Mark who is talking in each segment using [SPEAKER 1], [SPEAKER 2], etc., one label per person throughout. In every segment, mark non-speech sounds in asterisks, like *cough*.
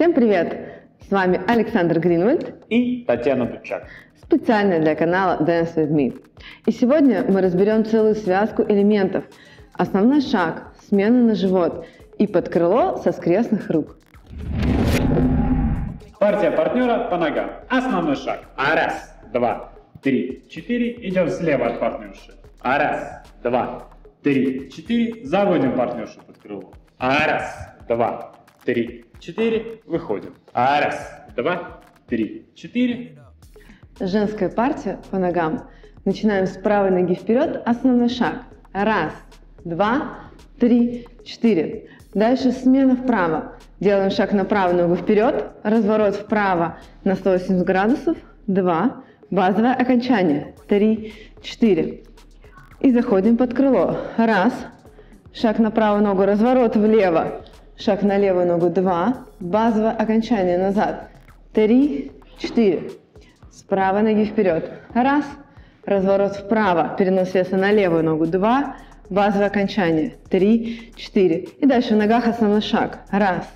[SPEAKER 1] Всем привет! С вами Александр Гринвальд
[SPEAKER 2] и Татьяна Дучак.
[SPEAKER 1] Специально для канала Dance With Me. И сегодня мы разберем целую связку элементов. Основной шаг, смена на живот и под крыло со скрестных рук.
[SPEAKER 2] Партия партнера по ногам. Основной шаг. А раз, два, три, четыре. Идем слева от партнерши. А раз, два, три, четыре. Заводим партнершу под крыло. А раз, два, три, четыре. Выходим. А раз, два, три, четыре.
[SPEAKER 1] Женская партия по ногам. Начинаем с правой ноги вперед. Основной шаг. Раз, два, три, четыре. Дальше смена вправо. Делаем шаг на правую ногу вперед. Разворот вправо на 180 градусов. Два. Базовое окончание. Три, четыре. И заходим под крыло. Раз. Шаг на правую ногу. Разворот влево. Шаг на левую ногу. Два. Базовое окончание назад. Три, четыре. С правой ноги вперед. Раз. Разворот вправо. Перенос веса на левую ногу. Два. Базовое окончание. Три, четыре. И дальше в ногах основной шаг. Раз,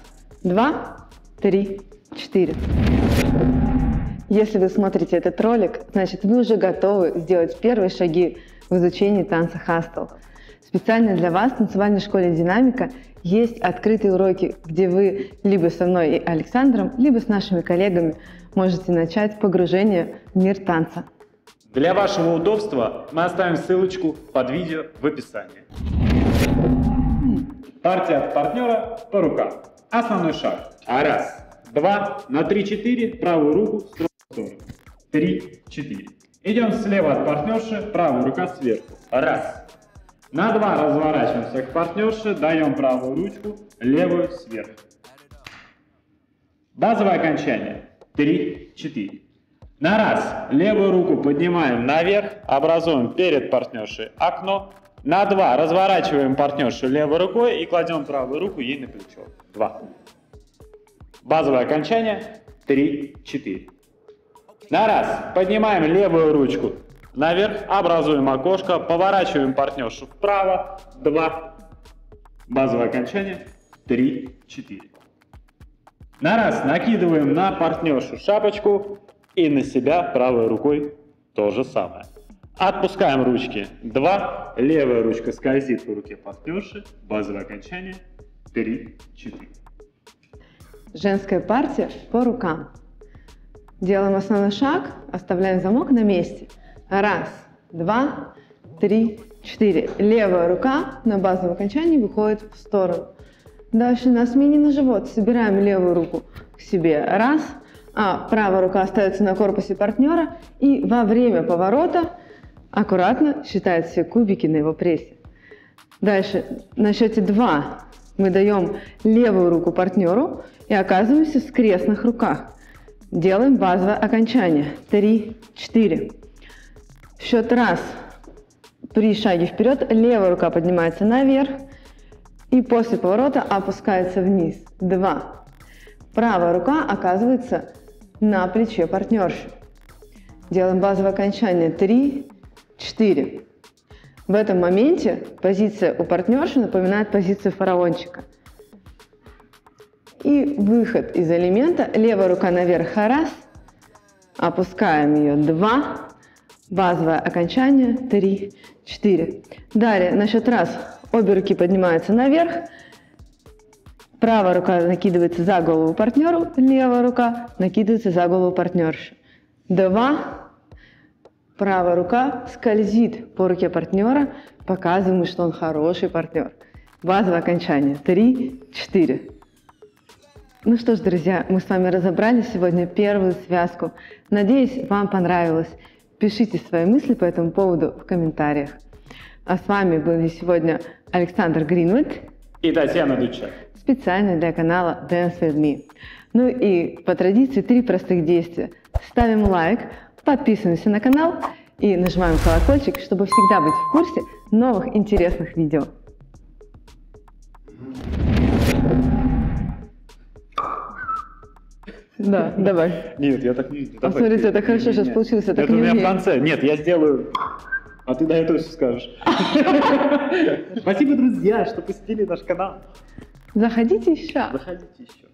[SPEAKER 1] два, три, четыре. Если вы смотрите этот ролик, значит вы уже готовы сделать первые шаги в изучении танца хастл. Специально для вас в танцевальной школе «Динамика» есть открытые уроки, где вы либо со мной и Александром, либо с нашими коллегами можете начать погружение в мир танца.
[SPEAKER 2] Для вашего удобства мы оставим ссылочку под видео в описании. Партия от партнера по рукам. Основной шаг. А раз, два, на три, четыре, правую руку в сторону. Три, четыре. Идем слева от партнерши, правая рука сверху. Раз. На два разворачиваемся к партнерше, даем правую ручку, левую сверху. Базовое окончание. Три, четыре. На раз левую руку поднимаем наверх, образуем перед партнершей окно. На два разворачиваем партнершу левой рукой и кладем правую руку ей на плечо. Два. Базовое окончание. Три, четыре. На раз поднимаем левую ручку наверх, образуем окошко, поворачиваем партнершу вправо. Два. Базовое окончание. Три, четыре. На раз накидываем на партнершу шапочку, и на себя правой рукой то же самое. Отпускаем ручки. Два. Левая ручка скользит по руке партнерши. Базовое окончание. Три, четыре.
[SPEAKER 1] Женская партия по рукам. Делаем основной шаг, оставляем замок на месте. Раз, два, три, четыре. Левая рука на базовом окончании выходит в сторону. Дальше на смене на живот собираем левую руку к себе. Раз, а правая рука остается на корпусе партнера и во время поворота аккуратно считает все кубики на его прессе. Дальше на счете 2 мы даем левую руку партнеру и оказываемся в скрестных руках. Делаем базовое окончание. 3, 4. Счет раз. При шаге вперед левая рука поднимается наверх и после поворота опускается вниз. 2. Правая рука оказывается на плече партнерши. Делаем базовое окончание 3, 4. В этом моменте позиция у партнерши напоминает позицию фараончика. И выход из элемента. Левая рука наверх раз. Опускаем ее 2. Базовое окончание 3, 4. Далее на счет раз обе руки поднимаются наверх. Правая рука накидывается за голову партнеру, левая рука накидывается за голову партнерши. Два. Правая рука скользит по руке партнера, показываем, что он хороший партнер. Базовое окончание. Три, четыре. Ну что ж, друзья, мы с вами разобрали сегодня первую связку. Надеюсь, вам понравилось. Пишите свои мысли по этому поводу в комментариях. А с вами были сегодня Александр Гринвуд
[SPEAKER 2] и Татьяна Дучак
[SPEAKER 1] специально для канала Dance With Me. Ну и по традиции три простых действия. Ставим лайк, подписываемся на канал и нажимаем колокольчик, чтобы всегда быть в курсе новых интересных видео. Да, *laughs* давай.
[SPEAKER 2] Нет, я так не...
[SPEAKER 1] А смотрите, это хорошо сейчас получилось, я так
[SPEAKER 2] Это
[SPEAKER 1] не
[SPEAKER 2] у меня в конце. Нет, я сделаю... А ты до этого все скажешь. *laughs* Спасибо, друзья, что посетили наш канал.
[SPEAKER 1] Заходите еще.
[SPEAKER 2] Заходите еще.